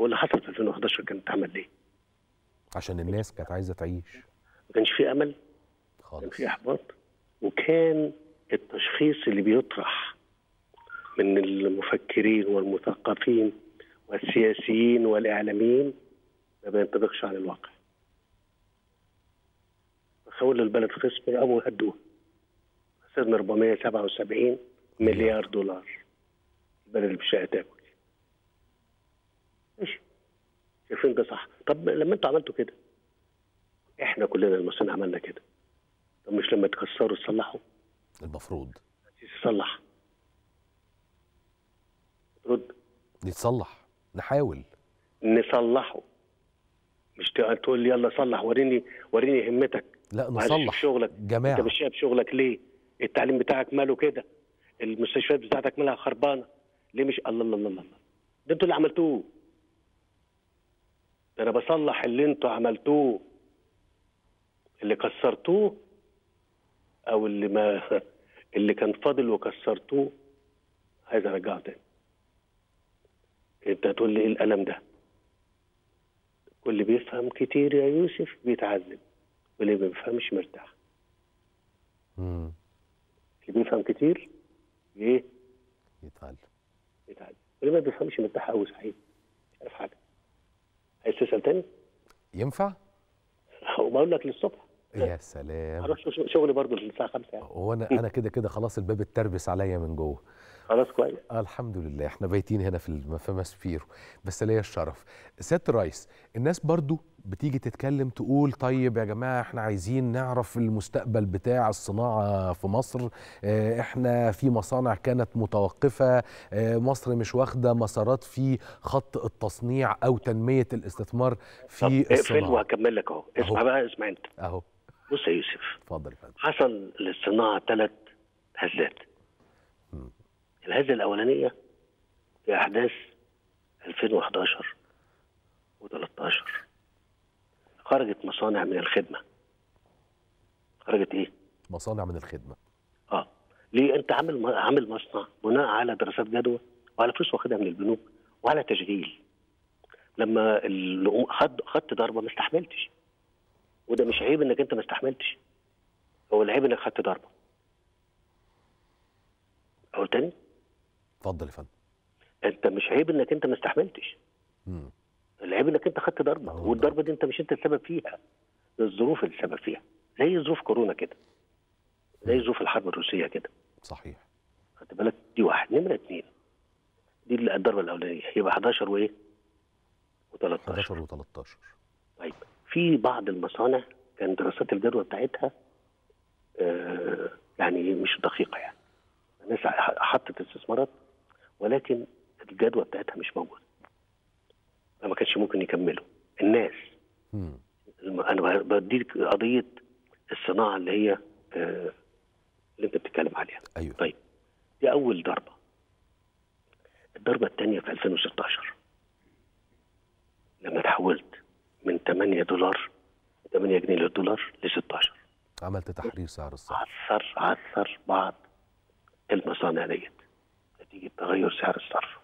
هو اللي حصل في 2011 كان اتعمل ليه؟ عشان الناس كانت عايزة تعيش. ما كانش في أمل؟ كان خالص. في إحباط؟ وكان التشخيص اللي بيطرح من المفكرين والمثقفين والسياسيين والإعلاميين ما بينطبقش على الواقع. خولوا البلد خصم قاموا هدوها خسرنا 477 مليار دولار. البلد اللي مش هتاكل شايفين ده صح. طب لما أنتوا عملتوا كده إحنا كلنا المصريين عملنا كده. طب مش لما تكسروا تصلحوا؟ المفروض. تصلح. ترد نتصلح. نحاول. نصلحه. مش تق- تقول لي يلا صلح وريني وريني همتك. لا نصلح. شغلك. انت جماعة مش شايف شغلك ليه؟ التعليم بتاعك ماله كده؟ المستشفيات بتاعتك مالها خربانة؟ ليه مش الله الله الله الله. ده أنتوا اللي عملتوه. ده أنا بصلح اللي أنتوا عملتوه اللي كسرتوه أو اللي ما اللي كان فاضل وكسرتوه. عايز ارجعه تاني. انت هتقول لي إيه الألم ده؟ واللي بيفهم كتير يا يوسف بيتعذب واللي ما بيفهمش مرتاح. مم. اللي بيفهم كتير إيه يتعلم. يتعذب واللي ما بيفهمش مرتاح قوي صحيح. مش عارف حاجة. عايز تسال تاني؟ ينفع؟ وبقول لك للصبح. يا سلام. هروح شغلي برضه للساعة 5 يعني. هو أنا أنا كده كده خلاص الباب اتربس عليا من جوه. خلاص كويس. آه الحمد لله. إحنا بايتين هنا في في ماسبيرو. بس ليا الشرف سياده الرئيس الناس برضو بتيجي تتكلم تقول طيب يا جماعة إحنا عايزين نعرف المستقبل بتاع الصناعة في مصر. آه إحنا في مصانع كانت متوقفة. آه مصر مش واخدة مسارات في خط التصنيع أو تنمية الاستثمار طب في اقفل الصناعة. وهكمل لك أهو. اسمع. بقى اسمع أنت. أهو. بص يا يوسف. اتفضل يا فندم. حصل للصناعة ثلاث هزات. الهزة الأولانية في أحداث 2011 و13 خرجت مصانع من الخدمة. خرجت إيه؟ مصانع من الخدمة. آه. ليه؟ أنت عامل عامل مصنع بناء على دراسات جدوى وعلى فلوس واخدها من البنوك وعلى تشغيل. لما خد خدت ضربة ما استحملتش. وده مش عيب إنك أنت ما استحملتش. هو العيب إنك خدت ضربة. أقول تاني؟ اتفضل يا فندم. انت مش عيب انك انت ما استحملتش. مم. العيب انك انت خدت ضربة أهو والضربة دي انت مش انت السبب فيها. الظروف اللي السبب فيها. زي ظروف كورونا كده. زي ظروف الحرب الروسية كده. صحيح. خدت بالك؟ دي واحد نمرة اتنين. دي اللي الضربة الأولانية. يبقى 11 وإيه؟ و13 11 و13 طيب في بعض المصانع كان دراسات الجدوى بتاعتها آه يعني مش دقيقة يعني. الناس حطت استثمارات ولكن الجدوى بتاعتها مش موجودة. فما كانش ممكن يكملوا. الناس. مم. الم- أنا بديك قضية الصناعة اللي هي آه اللي أنت بتتكلم عليها. أيوه. طيب. دي أول ضربة. الضربة الثانية في 2016 لما تحولت من 8 دولار 8 جنيه للدولار ل 16 عملت تحرير سعر الصرف. عثر عثر بعض المصانع ديت. تغير سعر الصرف.